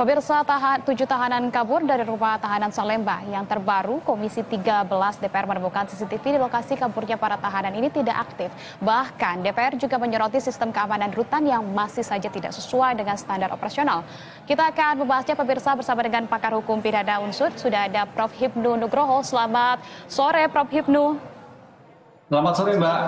Pemirsa tahan, tujuh tahanan kabur dari rumah tahanan Salemba yang terbaru, Komisi 13 DPR menemukan CCTV di lokasi kaburnya para tahanan ini tidak aktif. Bahkan DPR juga menyoroti sistem keamanan rutan yang masih saja tidak sesuai dengan standar operasional. Kita akan membahasnya pemirsa bersama dengan pakar hukum pidana unsur. Sudah ada Prof. Hipnu Nugroho. Selamat sore Prof. Hipnu. Selamat sore Mbak.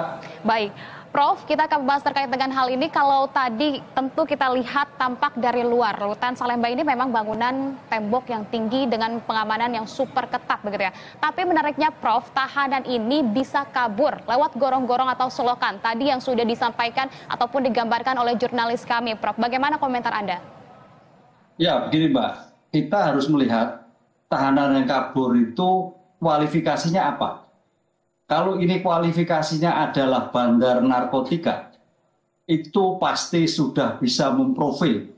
Baik. Prof, kita akan membahas terkait dengan hal ini. Kalau tadi tentu kita lihat tampak dari luar, Rutan Salemba ini memang bangunan tembok yang tinggi dengan pengamanan yang super ketat begitu ya. Tapi menariknya Prof, tahanan ini bisa kabur lewat gorong-gorong atau selokan. Tadi yang sudah disampaikan ataupun digambarkan oleh jurnalis kami, Prof. Bagaimana komentar Anda? Ya, begini Mbak. Kita harus melihat tahanan yang kabur itu kualifikasinya apa kalau ini kualifikasinya adalah bandar narkotika, itu pasti sudah bisa memprofil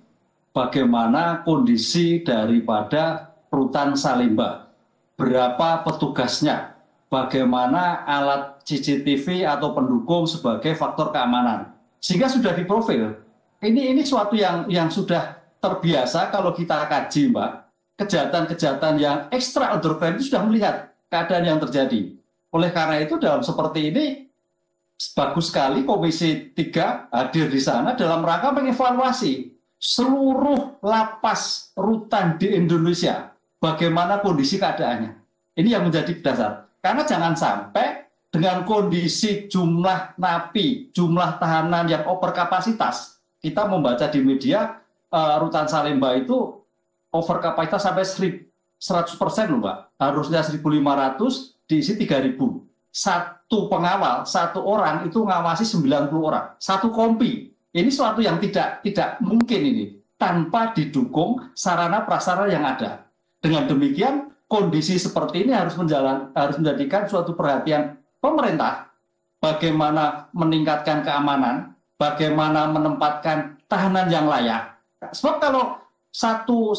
bagaimana kondisi daripada rutan Salimba. Berapa petugasnya, bagaimana alat CCTV atau pendukung sebagai faktor keamanan. Sehingga sudah diprofil. Ini ini suatu yang yang sudah terbiasa kalau kita kaji, Mbak. Kejahatan-kejahatan yang extraordinary itu sudah melihat keadaan yang terjadi oleh karena itu dalam seperti ini bagus sekali Komisi 3 hadir di sana dalam rangka mengevaluasi seluruh lapas rutan di Indonesia. Bagaimana kondisi keadaannya. Ini yang menjadi dasar. Karena jangan sampai dengan kondisi jumlah napi, jumlah tahanan yang overkapasitas, kita membaca di media uh, rutan Salemba itu overkapasitas sampai 100 persen loh Mbak. Harusnya 1.500, diisi 3000 satu pengawal satu orang itu ngawasi 90 orang. Satu kompi. Ini suatu yang tidak tidak mungkin ini. Tanpa didukung sarana prasarana yang ada. Dengan demikian kondisi seperti ini harus menjalan harus menjadikan suatu perhatian pemerintah bagaimana meningkatkan keamanan bagaimana menempatkan tahanan yang layak. Sebab kalau 190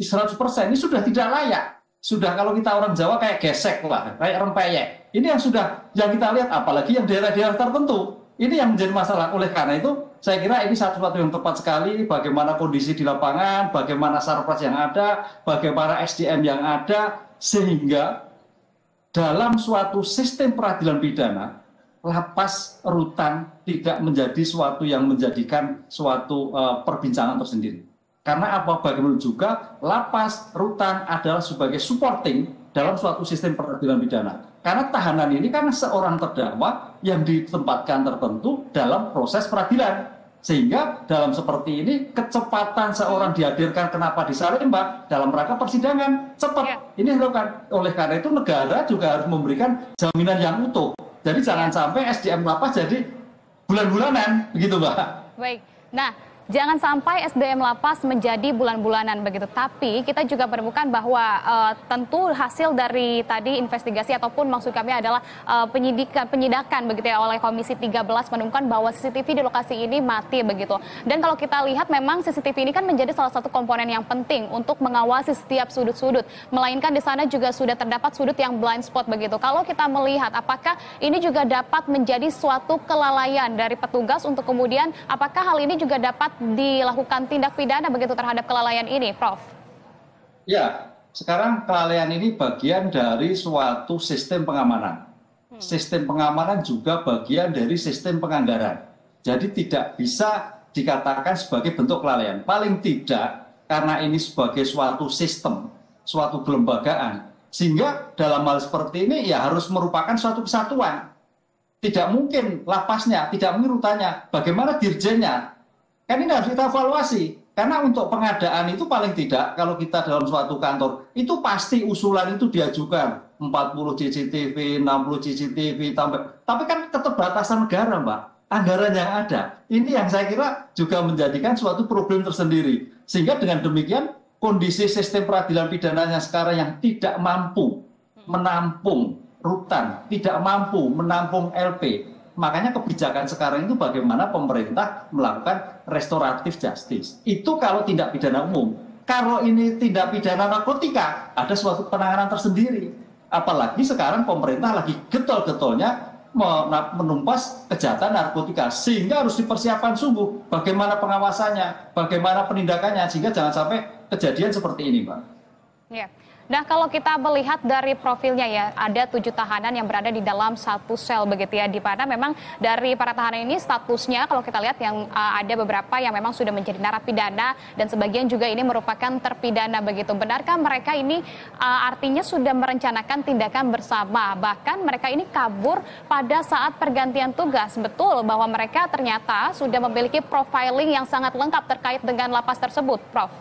100 persen ini sudah tidak layak sudah kalau kita orang Jawa kayak gesek lah, kayak rempeyek. Ini yang sudah yang kita lihat, apalagi yang daerah-daerah tertentu. Ini yang menjadi masalah. Oleh karena itu, saya kira ini satu satu yang tepat sekali. Bagaimana kondisi di lapangan, bagaimana sarpras yang ada, bagaimana SDM yang ada, sehingga dalam suatu sistem peradilan pidana, lapas rutan tidak menjadi suatu yang menjadikan suatu uh, perbincangan tersendiri. Karena apa bagaimana juga lapas, rutan adalah sebagai supporting dalam suatu sistem peradilan pidana. Karena tahanan ini kan seorang terdakwa yang ditempatkan tertentu dalam proses peradilan. Sehingga dalam seperti ini kecepatan seorang dihadirkan kenapa di Salemba dalam rangka persidangan cepat. Ya. Ini dilakukan. Oleh karena itu negara juga harus memberikan jaminan yang utuh. Jadi jangan ya. sampai SDM lapas jadi bulan-bulanan begitu Mbak. Baik. Nah, jangan sampai SDM lapas menjadi bulan-bulanan begitu. Tapi kita juga menemukan bahwa uh, tentu hasil dari tadi investigasi ataupun maksud kami adalah uh, penyidikan penyidakan begitu ya oleh Komisi 13 menemukan bahwa CCTV di lokasi ini mati begitu. Dan kalau kita lihat memang CCTV ini kan menjadi salah satu komponen yang penting untuk mengawasi setiap sudut-sudut. Melainkan di sana juga sudah terdapat sudut yang blind spot begitu. Kalau kita melihat apakah ini juga dapat menjadi suatu kelalaian dari petugas untuk kemudian apakah hal ini juga dapat dilakukan tindak pidana begitu terhadap kelalaian ini, Prof? Ya, sekarang kelalaian ini bagian dari suatu sistem pengamanan. Hmm. Sistem pengamanan juga bagian dari sistem penganggaran. Jadi tidak bisa dikatakan sebagai bentuk kelalaian. Paling tidak karena ini sebagai suatu sistem, suatu kelembagaan. Sehingga dalam hal seperti ini ya harus merupakan suatu kesatuan. Tidak mungkin lapasnya, tidak mungkin rutannya. Bagaimana dirjennya, kan ini harus kita evaluasi karena untuk pengadaan itu paling tidak kalau kita dalam suatu kantor itu pasti usulan itu diajukan 40 CCTV, 60 CCTV tambah. Tapi kan keterbatasan negara, Mbak. Anggaran yang ada. Ini yang saya kira juga menjadikan suatu problem tersendiri. Sehingga dengan demikian kondisi sistem peradilan pidananya sekarang yang tidak mampu menampung rutan, tidak mampu menampung LP, makanya kebijakan sekarang itu bagaimana pemerintah melakukan restoratif justice. Itu kalau tindak pidana umum. Kalau ini tindak pidana narkotika, ada suatu penanganan tersendiri. Apalagi sekarang pemerintah lagi getol-getolnya menumpas kejahatan narkotika sehingga harus dipersiapkan sungguh bagaimana pengawasannya, bagaimana penindakannya sehingga jangan sampai kejadian seperti ini, Mbak. Ya. Nah, kalau kita melihat dari profilnya ya, ada tujuh tahanan yang berada di dalam satu sel begitu ya, di mana memang dari para tahanan ini statusnya kalau kita lihat yang uh, ada beberapa yang memang sudah menjadi narapidana dan sebagian juga ini merupakan terpidana begitu. Benarkah mereka ini uh, artinya sudah merencanakan tindakan bersama, bahkan mereka ini kabur pada saat pergantian tugas. Betul bahwa mereka ternyata sudah memiliki profiling yang sangat lengkap terkait dengan lapas tersebut, Prof.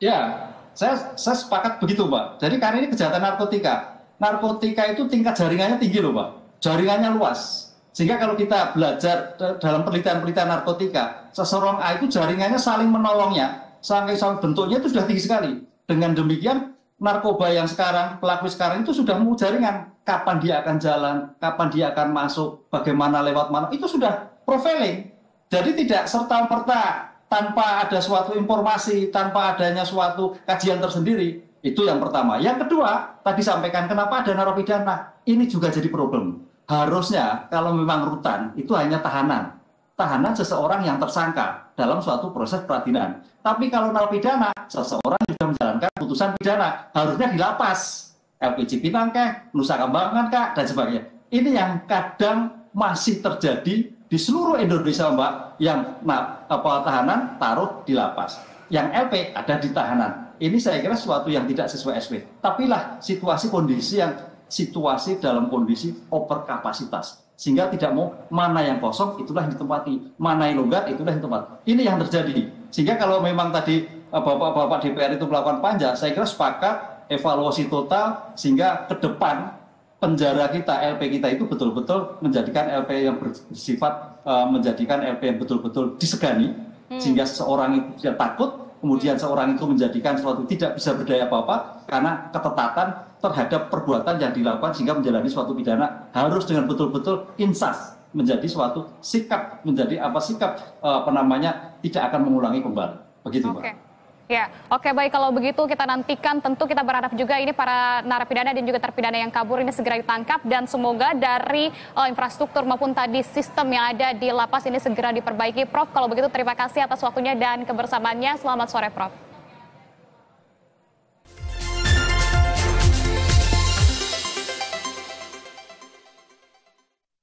Ya, saya, saya sepakat begitu, Pak. Jadi karena ini kejahatan narkotika. Narkotika itu tingkat jaringannya tinggi loh, Pak. Jaringannya luas. Sehingga kalau kita belajar dalam penelitian-penelitian narkotika, seseorang A itu jaringannya saling menolongnya, sampai sampai bentuknya itu sudah tinggi sekali. Dengan demikian, narkoba yang sekarang, pelaku sekarang itu sudah mau jaringan. Kapan dia akan jalan, kapan dia akan masuk, bagaimana lewat mana, itu sudah profiling. Jadi tidak serta-merta tanpa ada suatu informasi, tanpa adanya suatu kajian tersendiri. Itu yang pertama. Yang kedua, tadi sampaikan kenapa ada narapidana. Ini juga jadi problem. Harusnya kalau memang rutan itu hanya tahanan. Tahanan seseorang yang tersangka dalam suatu proses peradilan. Tapi kalau narapidana, seseorang sudah menjalankan putusan pidana, harusnya di lapas. LPG Pinang Nusa Kambangan kah, dan sebagainya. Ini yang kadang masih terjadi di seluruh Indonesia Mbak yang nah, apa, tahanan taruh di lapas. Yang LP ada di tahanan. Ini saya kira sesuatu yang tidak sesuai SP. Tapi lah situasi kondisi yang situasi dalam kondisi over kapasitas. Sehingga tidak mau mana yang kosong itulah yang ditempati, mana yang longgar itulah yang tempat. Ini yang terjadi. Sehingga kalau memang tadi eh, Bapak-bapak DPR itu melakukan panja, saya kira sepakat evaluasi total sehingga ke depan penjara kita, LP kita itu betul-betul menjadikan LP yang bersifat uh, menjadikan LP yang betul-betul disegani hmm. sehingga seorang itu tidak takut, kemudian seorang itu menjadikan suatu tidak bisa berdaya apa-apa karena ketetatan terhadap perbuatan yang dilakukan sehingga menjalani suatu pidana harus dengan betul-betul insaf menjadi suatu sikap menjadi apa sikap uh, apa namanya tidak akan mengulangi kembali begitu okay. Pak. Ya, oke baik kalau begitu kita nantikan tentu kita berharap juga ini para narapidana dan juga terpidana yang kabur ini segera ditangkap dan semoga dari uh, infrastruktur maupun tadi sistem yang ada di lapas ini segera diperbaiki. Prof, kalau begitu terima kasih atas waktunya dan kebersamaannya. Selamat sore, Prof.